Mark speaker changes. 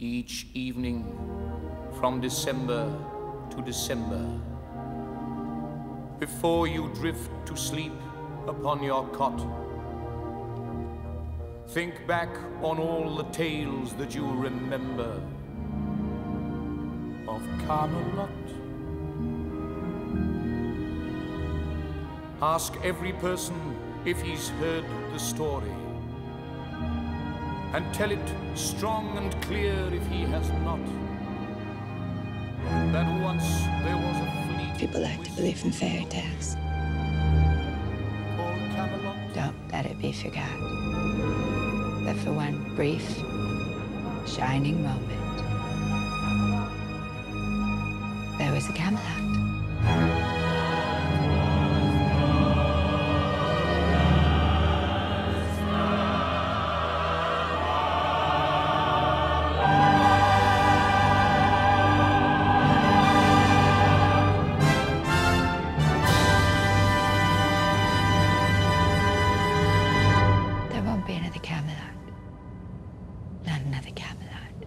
Speaker 1: each evening from December to December. Before you drift to sleep upon your cot, think back on all the tales that you remember of Camelot. Ask every person if he's heard the story. And tell it strong and clear if he has not. That once there was a fleet.
Speaker 2: People like to believe in fairy tales. Don't let it be forgot that for one brief, shining moment, there was a Camelot. Another Camelot.